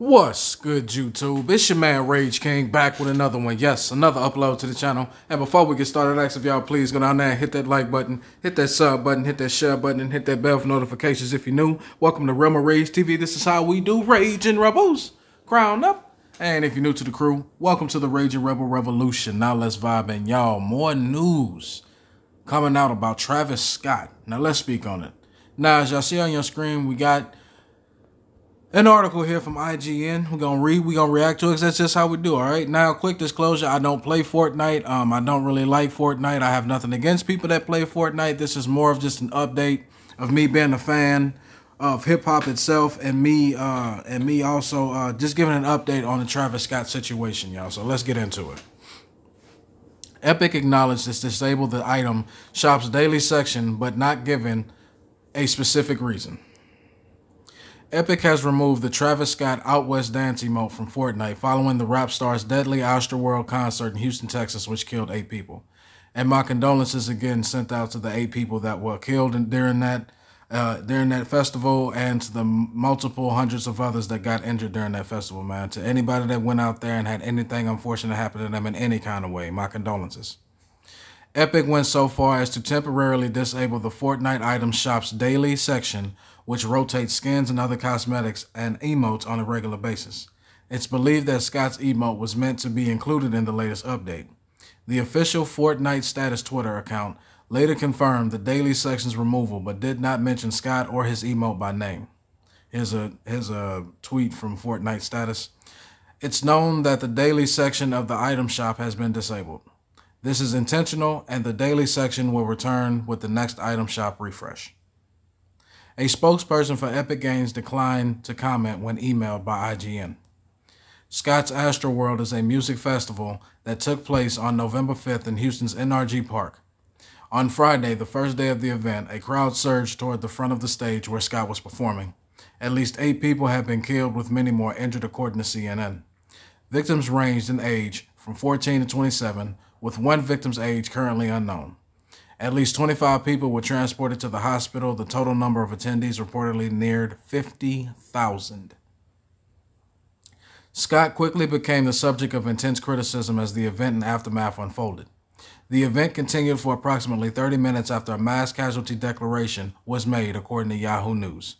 What's good, YouTube? It's your man Rage King back with another one. Yes, another upload to the channel. And before we get started, I ask if y'all please go down there and hit that like button, hit that sub button, hit that share button, and hit that bell for notifications if you're new. Welcome to Realm of Rage TV. This is how we do Rage and Rebels. Crown up. And if you're new to the crew, welcome to the Raging Rebel Revolution. Now let's vibe in. Y'all, more news coming out about Travis Scott. Now let's speak on it. Now, as y'all see on your screen, we got an article here from IGN. We're gonna read, we're gonna react to it that's just how we do, all right? Now, quick disclosure, I don't play Fortnite. Um, I don't really like Fortnite. I have nothing against people that play Fortnite. This is more of just an update of me being a fan of hip hop itself and me uh and me also uh just giving an update on the Travis Scott situation, y'all. So let's get into it. Epic acknowledged it's disabled the item shop's daily section, but not given a specific reason. Epic has removed the Travis Scott Out West dance emote from Fortnite following the rap star's deadly Astroworld concert in Houston, Texas, which killed eight people. And my condolences again sent out to the eight people that were killed in, during that uh, during that festival and to the multiple hundreds of others that got injured during that festival, man. To anybody that went out there and had anything unfortunate happen to them in any kind of way, my condolences. Epic went so far as to temporarily disable the Fortnite item shop's daily section, which rotates skins and other cosmetics and emotes on a regular basis. It's believed that Scott's emote was meant to be included in the latest update. The official Fortnite status Twitter account later confirmed the daily section's removal, but did not mention Scott or his emote by name. Here's a here's a tweet from Fortnite status. It's known that the daily section of the item shop has been disabled. This is intentional, and the daily section will return with the next item shop refresh. A spokesperson for Epic Games declined to comment when emailed by IGN. Scott's Astroworld is a music festival that took place on November 5th in Houston's NRG Park. On Friday, the first day of the event, a crowd surged toward the front of the stage where Scott was performing. At least eight people have been killed, with many more injured, according to CNN. Victims ranged in age from 14 to 27, with one victim's age currently unknown. At least 25 people were transported to the hospital. The total number of attendees reportedly neared 50,000. Scott quickly became the subject of intense criticism as the event and aftermath unfolded. The event continued for approximately 30 minutes after a mass casualty declaration was made, according to Yahoo News.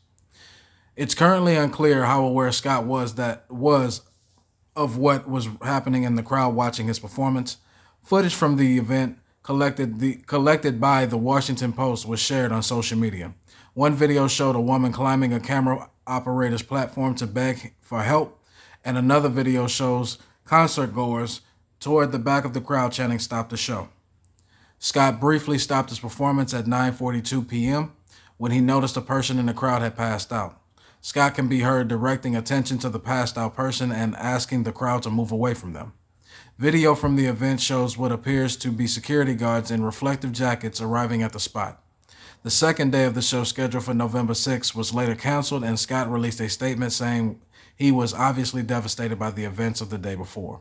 It's currently unclear how aware Scott was that was of what was happening in the crowd watching his performance. Footage from the event collected the collected by the Washington Post was shared on social media. One video showed a woman climbing a camera operator's platform to beg for help, and another video shows concert goers toward the back of the crowd chanting stop the show. Scott briefly stopped his performance at 9:42 p.m. when he noticed a person in the crowd had passed out. Scott can be heard directing attention to the passed out person and asking the crowd to move away from them. Video from the event shows what appears to be security guards in reflective jackets arriving at the spot. The second day of the show, scheduled for November 6, was later canceled, and Scott released a statement saying he was obviously devastated by the events of the day before.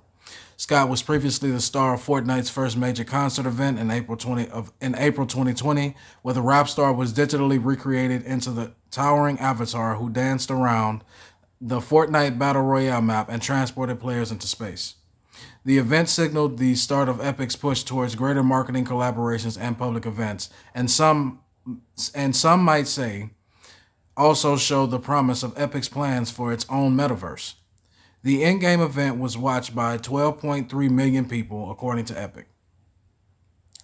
Scott was previously the star of Fortnite's first major concert event in April 20 of in April 2020, where the rap star was digitally recreated into the towering avatar who danced around the Fortnite Battle Royale map and transported players into space. The event signaled the start of Epic's push towards greater marketing collaborations and public events, and some and some might say also showed the promise of Epic's plans for its own metaverse. The in-game event was watched by 12.3 million people, according to Epic.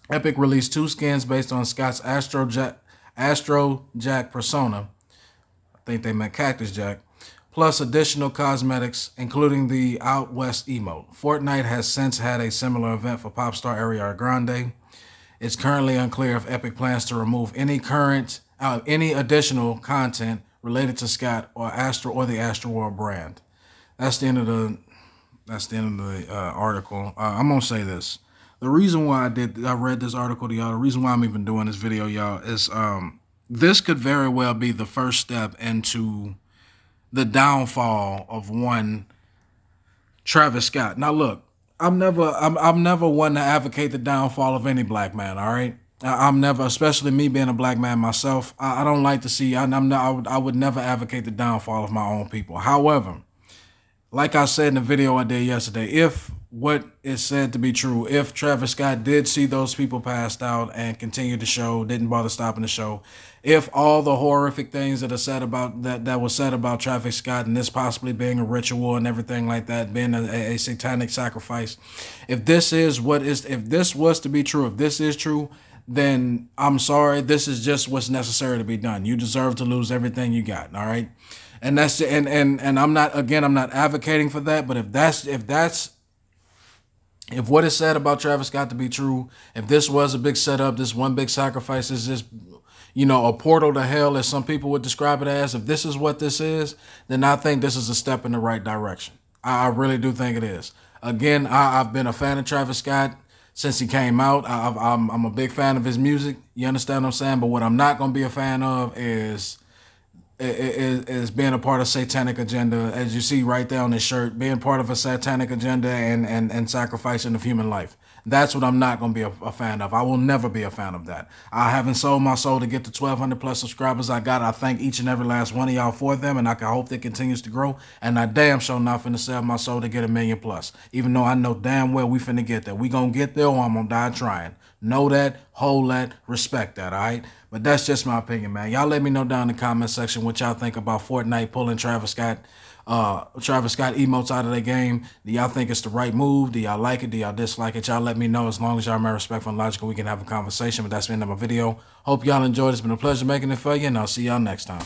Epic released two skins based on Scott's Astro Jack, Astro Jack persona. I think they meant Cactus Jack, plus additional cosmetics, including the Out West emote. Fortnite has since had a similar event for pop star Ariana Grande. It's currently unclear if Epic plans to remove any current, uh, any additional content related to Scott or Astro or the Astro Astroworld brand. That's the end of the. That's the end of the uh, article. Uh, I'm gonna say this. The reason why I did, I read this article to y'all. The reason why I'm even doing this video, y'all, is um, this could very well be the first step into the downfall of one Travis Scott. Now look, I'm never I'm I'm never one to advocate the downfall of any black man, all right? I, am never, especially me being a black man myself, I, I don't like to see I, am not I would, I would never advocate the downfall of my own people. However, like I said in the video I did yesterday, if what is said to be true, if Travis Scott did see those people passed out and continued the show, didn't bother stopping the show, if all the horrific things that are said about that that was said about Travis Scott and this possibly being a ritual and everything like that, being a, a satanic sacrifice, if this is what is, if this was to be true, if this is true, then I'm sorry, this is just what's necessary to be done. You deserve to lose everything you got. All right and that's and and and I'm not again I'm not advocating for that, but if that's if that's if what is said about Travis Scott to be true, if this was a big setup, this one big sacrifice is this, you know, a portal to hell, as some people would describe it as, if this is what this is, then I think this is a step in the right direction. I, I really do think it is. Again, I, have been a fan of Travis Scott since he came out. I, I'm, I'm a big fan of his music. You understand what I'm saying? But what I'm not going to be a fan of is is, is being a part of satanic agenda, as you see right there on his shirt, being part of a satanic agenda and, and, and sacrificing of human life. That's what I'm not going to be a, a, fan of. I will never be a fan of that. I haven't sold my soul to get to 1,200 plus subscribers I got. I thank each and every last one of y'all for them, and I can hope that continues to grow. And I damn sure not finna sell my soul to get a million plus, even though I know damn well we finna get there. We gonna get there or I'm gonna die trying. Know that, hold that, respect that, all right? But that's just my opinion, man. Y'all let me know down in the comment section what y'all think about Fortnite pulling Travis Scott uh, Travis Scott emotes out of the game. Do y'all think it's the right move? Do y'all like it? Do y'all dislike it? Y'all let me know. As long as y'all remain respectful and logical, we can have a conversation. But that's the end of my video. Hope y'all enjoyed. It's been a pleasure making it for you, and I'll see y'all next time.